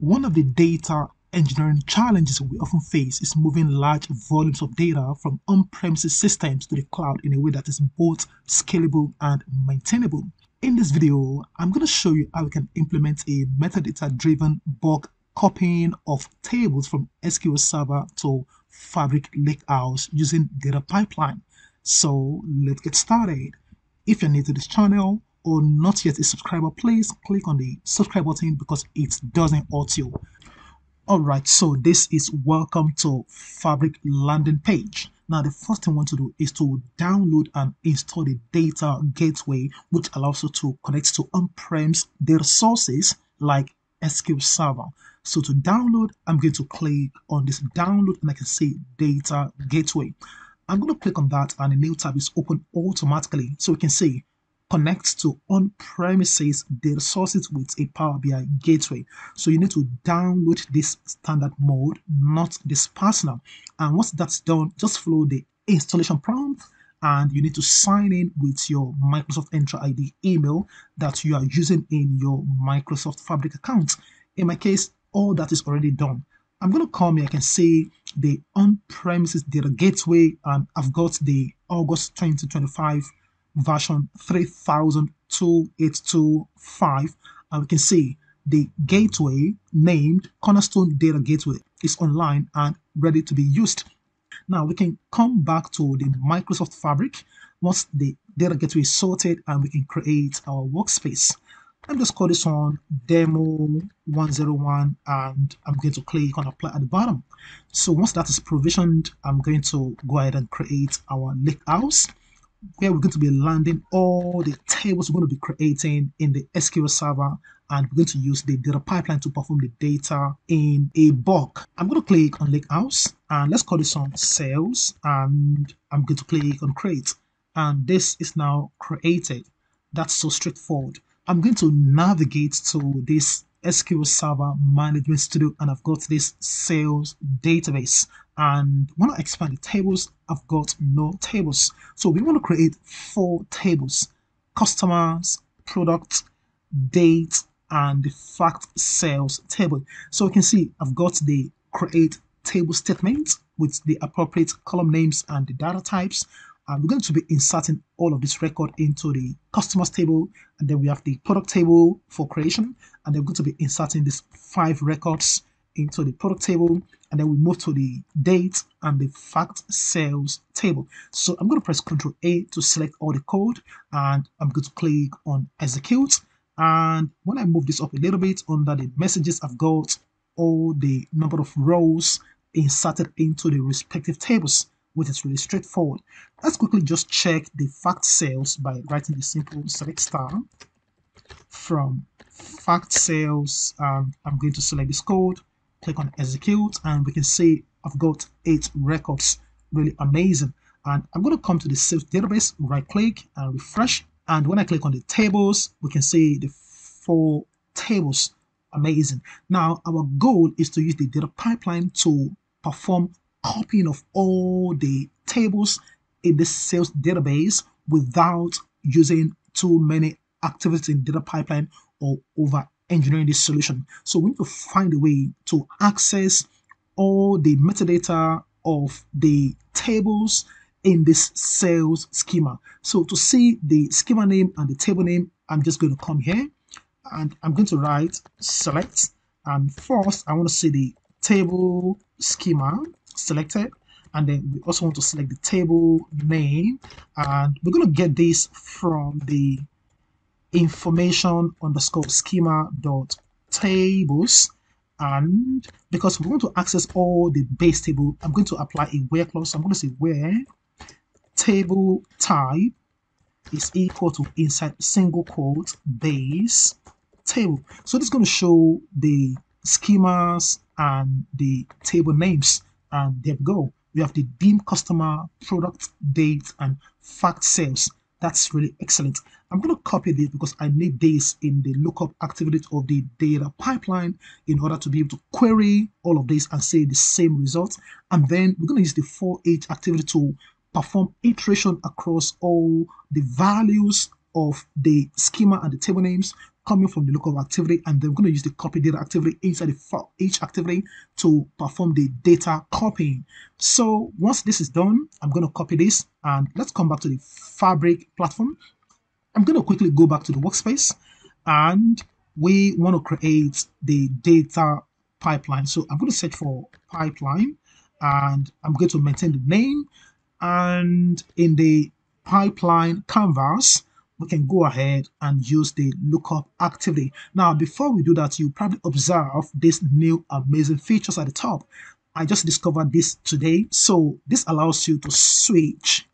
One of the data engineering challenges we often face is moving large volumes of data from on-premises systems to the cloud in a way that is both scalable and maintainable. In this video, I'm going to show you how we can implement a metadata-driven bulk copying of tables from SQL Server to Fabric Lakehouse using data pipeline. So let's get started. If you're new to this channel, or not yet a subscriber, please click on the subscribe button because it doesn't hurt you. Alright, so this is welcome to Fabric landing page. Now the first thing I want to do is to download and install the data gateway which allows you to connect to on-premise data sources like SQL Server. So to download, I'm going to click on this download and I can see data gateway. I'm going to click on that and a new tab is open automatically. So we can see connects to on-premises data sources with a Power BI gateway. So you need to download this standard mode, not this personal. And once that's done, just follow the installation prompt and you need to sign in with your Microsoft Entra ID email that you are using in your Microsoft Fabric account. In my case, all that is already done. I'm going to come here, I can see the on-premises data gateway and I've got the August 2025 version 30285 and we can see the gateway named Cornerstone Data Gateway is online and ready to be used. Now we can come back to the Microsoft Fabric once the data gateway is sorted and we can create our workspace. I'm just call this one demo 101 and I'm going to click on apply at the bottom. So once that is provisioned, I'm going to go ahead and create our lake house where we're going to be landing all the tables we're going to be creating in the SQL Server and we're going to use the data pipeline to perform the data in a bulk. I'm going to click on Lakehouse and let's call this on sales and I'm going to click on create and this is now created. That's so straightforward. I'm going to navigate to this SQL Server Management Studio and I've got this sales database. And when I expand the tables I've got no tables. So we want to create four tables customers product date and the fact sales table. So we can see I've got the create table statement with the appropriate column names and the data types and we're going to be inserting all of this record into the customers table and then we have the product table for creation and then we're going to be inserting these five records into the product table and then we move to the date and the fact sales table. So i'm going to press ctrl a to select all the code and i'm going to click on execute. And when i move this up a little bit under the messages i've got all the number of rows inserted into the respective tables which is really straightforward. Let's quickly just check the fact sales by writing the simple select star from fact sales. Um, I'm going to select this code, click on execute, and we can see I've got eight records. Really amazing. And I'm going to come to the sales database, right click and refresh. And when I click on the tables, we can see the four tables. Amazing. Now, our goal is to use the data pipeline to perform copying of all the tables in the sales database without using too many activities in data pipeline or over engineering this solution. So we need to find a way to access all the metadata of the tables in this sales schema. So to see the schema name and the table name, I'm just going to come here and I'm going to write select and first I want to see the table schema selected and then we also want to select the table name and we're going to get this from the information underscore schema dot tables and because we want to access all the base table i'm going to apply a where clause. I'm going to say where table type is equal to inside single quote base table. So this is going to show the schemas and the table names and there we go. We have the dim customer product date and fact sales. That's really excellent. I'm going to copy this because i need this in the lookup activity of the data pipeline in order to be able to query all of this and see the same results. And then we're going to use the for each activity to perform iteration across all the values of the schema and the table names coming from the lookup activity and then we're going to use the copy data activity inside the each activity to perform the data copying. So once this is done, I'm going to copy this and let's come back to the Fabric platform. I'm going to quickly go back to the workspace and we want to create the data pipeline. So I'm going to search for pipeline and I'm going to maintain the name and in the pipeline canvas we can go ahead and use the lookup activity. Now, before we do that, you probably observe this new amazing features at the top. I just discovered this today. So this allows you to switch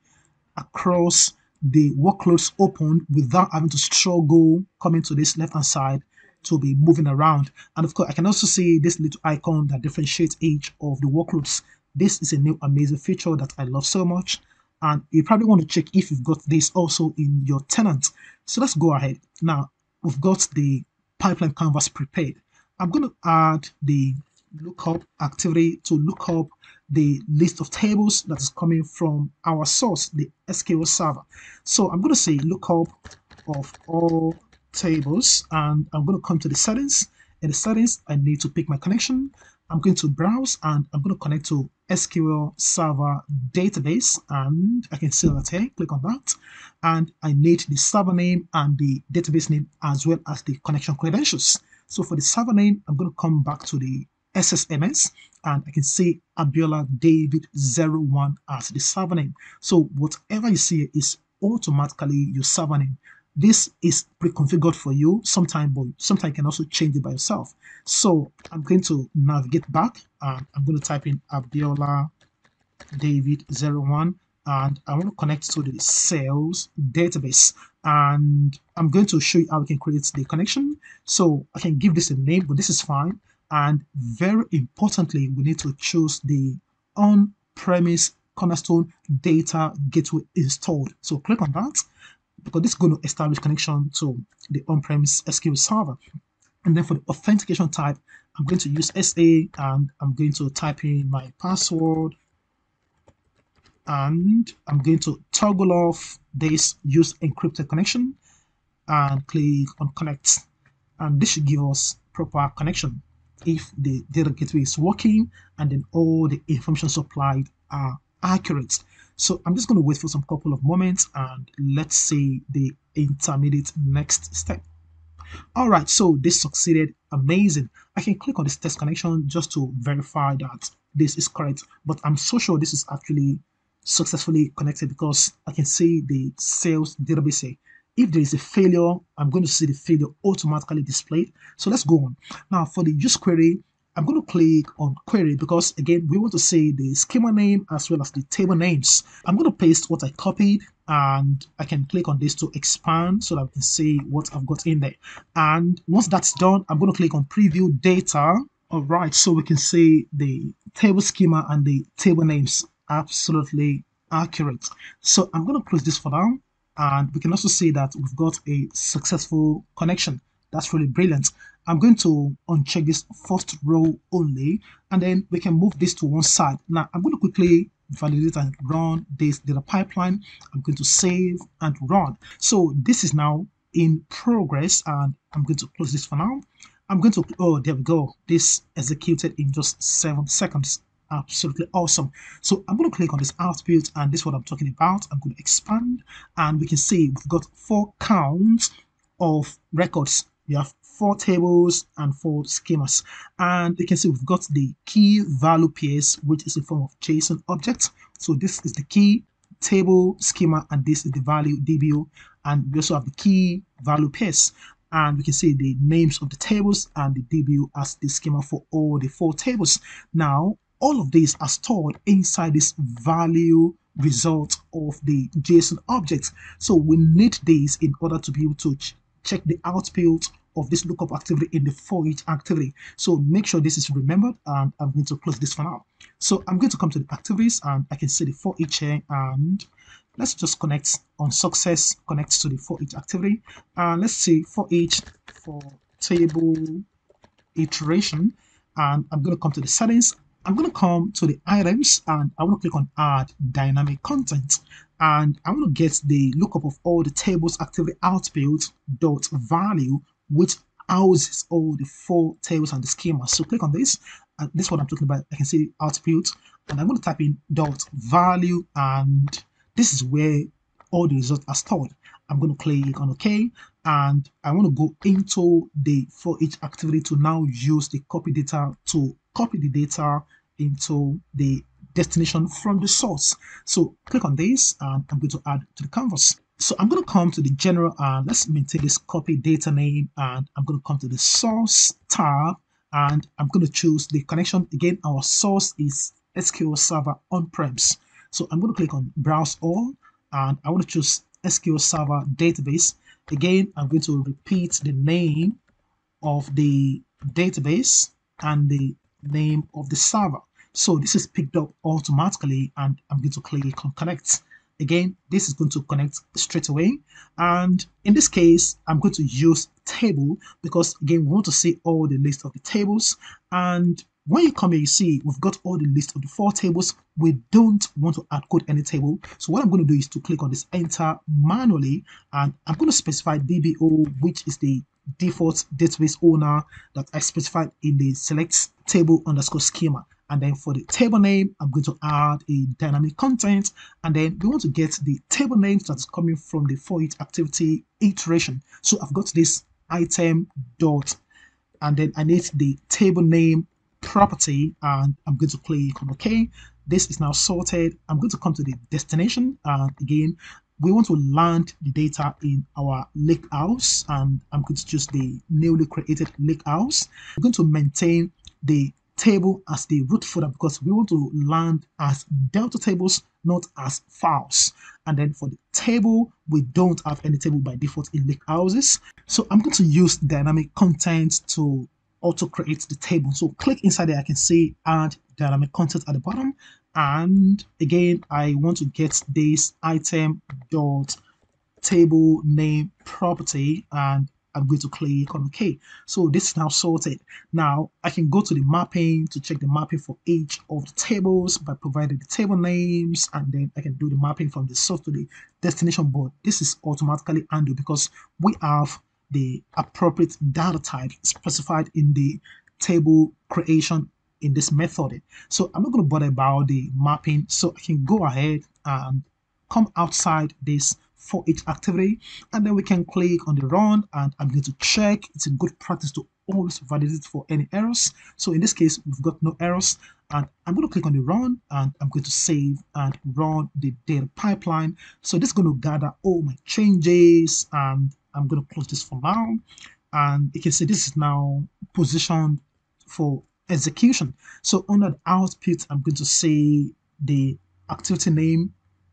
across the workloads open without having to struggle coming to this left hand side to be moving around. And of course, I can also see this little icon that differentiates each of the workloads. This is a new amazing feature that I love so much and you probably want to check if you've got this also in your tenant. So let's go ahead. Now we've got the pipeline canvas prepared. I'm going to add the lookup activity to look up the list of tables that is coming from our source, the SQL server. So I'm going to say lookup of all tables and I'm going to come to the settings. In the settings, I need to pick my connection. I'm going to browse and I'm going to connect to SQL Server database and I can see that here, click on that. And I need the server name and the database name as well as the connection credentials. So for the server name, I'm going to come back to the SSMS and I can see Abiola David 01 as the server name. So whatever you see is automatically your server name. This is pre-configured for you sometime, but sometimes you can also change it by yourself. So I'm going to navigate back and I'm going to type in Abiola David 01 and I want to connect to the sales database and I'm going to show you how we can create the connection. So I can give this a name, but this is fine. And very importantly, we need to choose the on-premise Cornerstone data gateway installed. So click on that because this is going to establish connection to the on-premise SQL server. And then for the authentication type, I'm going to use SA and I'm going to type in my password. And I'm going to toggle off this use encrypted connection and click on connect. And this should give us proper connection if the data gateway is working and then all the information supplied are accurate so I'm just going to wait for some couple of moments and let's see the intermediate next step. All right, so this succeeded. Amazing. I can click on this test connection just to verify that this is correct. But I'm so sure this is actually successfully connected because I can see the sales database. If there is a failure, I'm going to see the failure automatically displayed. So let's go on. Now for the use query, I'm going to click on query because again, we want to see the schema name as well as the table names. I'm going to paste what I copied and I can click on this to expand so that I can see what I've got in there. And once that's done, I'm going to click on preview data. All right, so we can see the table schema and the table names absolutely accurate. So I'm going to close this for now and we can also see that we've got a successful connection. That's really brilliant. I'm going to uncheck this first row only, and then we can move this to one side. Now, I'm going to quickly validate and run this data pipeline. I'm going to save and run. So this is now in progress, and I'm going to close this for now. I'm going to, oh, there we go. This executed in just seven seconds. Absolutely awesome. So I'm going to click on this output, and this is what I'm talking about. I'm going to expand, and we can see we've got four counts of records we have four tables and four schemas. And you can see we've got the key value pairs which is a form of json object. So this is the key table schema and this is the value dbo and we also have the key value pairs. And we can see the names of the tables and the dbo as the schema for all the four tables. Now all of these are stored inside this value result of the json object. So we need these in order to be able to check the output of this lookup activity in the for each activity. So make sure this is remembered and I'm going to close this for now. So I'm going to come to the activities and I can see the for each here and let's just connect on success connects to the for each activity and let's see for each for table iteration and I'm going to come to the settings I'm going to come to the items and I want to click on add dynamic content and I want to get the lookup of all the tables activity output dot value which houses all the four tables and the schema. So click on this, and this is what I'm talking about. I can see output, and I'm going to type in dot value, and this is where all the results are stored. I'm going to click on OK, and I want to go into the for each activity to now use the copy data to copy the data into the destination from the source. So click on this and I'm going to add to the canvas. So I'm going to come to the general and let's maintain this copy data name and I'm going to come to the source tab and I'm going to choose the connection. Again, our source is SQL Server on-premise. So I'm going to click on browse all and I want to choose SQL Server database. Again, I'm going to repeat the name of the database and the name of the server. So this is picked up automatically and I'm going to click on connect. Again, this is going to connect straight away. And in this case, I'm going to use table because again, we want to see all the list of the tables. And when you come here, you see we've got all the list of the four tables. We don't want to add code any table. So what I'm going to do is to click on this enter manually and I'm going to specify DBO, which is the default database owner that I specified in the select table underscore schema. And then for the table name, I'm going to add a dynamic content. And then we want to get the table names that's coming from the for each activity iteration. So I've got this item dot, and then I need the table name property, and I'm going to click on OK. This is now sorted. I'm going to come to the destination. And again, we want to land the data in our lake house and I'm going to choose the newly created lake house. I'm going to maintain the table as the root folder because we want to land as delta tables not as files and then for the table we don't have any table by default in lake houses so i'm going to use dynamic content to auto create the table so click inside there i can see add dynamic content at the bottom and again i want to get this item dot table name property and I'm going to click on OK. So this is now sorted. Now I can go to the mapping to check the mapping for each of the tables by providing the table names and then I can do the mapping from the source to the destination board. This is automatically handled because we have the appropriate data type specified in the table creation in this method. So I'm not going to bother about the mapping. So I can go ahead and come outside this for each activity and then we can click on the run and I'm going to check it's a good practice to always validate for any errors so in this case we've got no errors and I'm going to click on the run and I'm going to save and run the data pipeline so this is going to gather all my changes and I'm going to close this for now and you can see this is now positioned for execution so under the output I'm going to say the activity name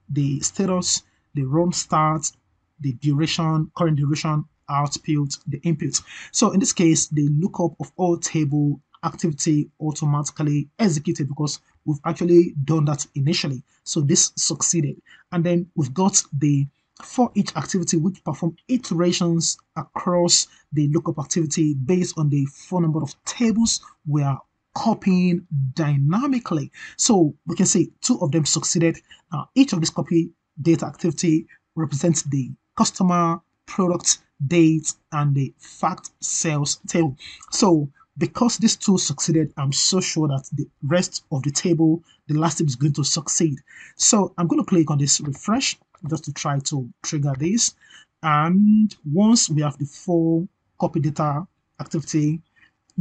the status the run start, the duration, current duration, output, the input. So in this case, the lookup of all table activity automatically executed because we've actually done that initially. So this succeeded. And then we've got the for each activity which perform iterations across the lookup activity based on the full number of tables we are copying dynamically. So we can see two of them succeeded. Now each of this copy data activity represents the customer, product, date, and the fact sales table. So because these two succeeded, I'm so sure that the rest of the table, the last step is going to succeed. So I'm going to click on this refresh just to try to trigger this. And once we have the full copy data activity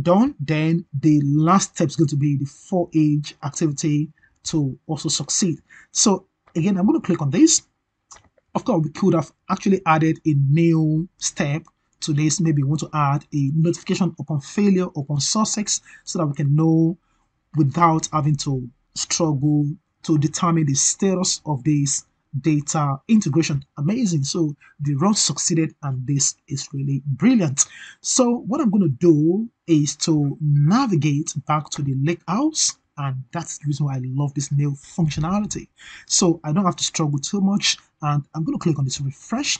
done, then the last step is going to be the for each activity to also succeed. So again, I'm going to click on this. Of course, we could have actually added a new step to this. Maybe we want to add a notification upon failure upon success so that we can know without having to struggle to determine the status of this data integration. Amazing. So the run succeeded and this is really brilliant. So what I'm going to do is to navigate back to the lakehouse and that's the reason why I love this new functionality. So I don't have to struggle too much and I'm going to click on this refresh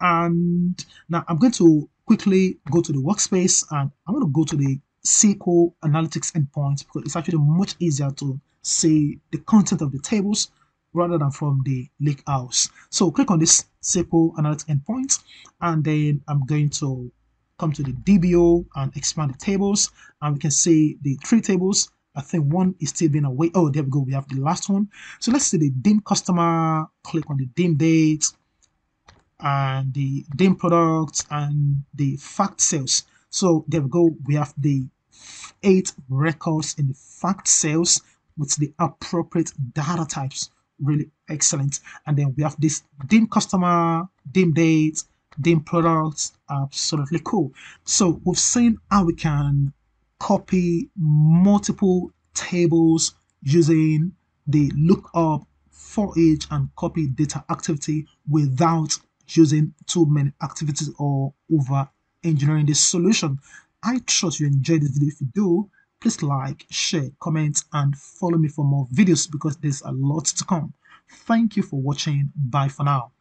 and now I'm going to quickly go to the workspace and I'm going to go to the SQL analytics endpoint because it's actually much easier to see the content of the tables rather than from the lake house. So click on this SQL analytics endpoint and then I'm going to come to the DBO and expand the tables and we can see the three tables I think one is still being away. Oh, there we go. We have the last one. So let's see the dim customer. Click on the dim date and the dim products and the fact sales. So there we go. We have the eight records in the fact sales with the appropriate data types. Really excellent. And then we have this dim customer, dim date, dim products. Absolutely cool. So we've seen how we can copy multiple tables using the lookup for each and copy data activity without using too many activities or over engineering this solution. I trust you enjoyed this video. If you do, please like, share, comment, and follow me for more videos because there's a lot to come. Thank you for watching. Bye for now.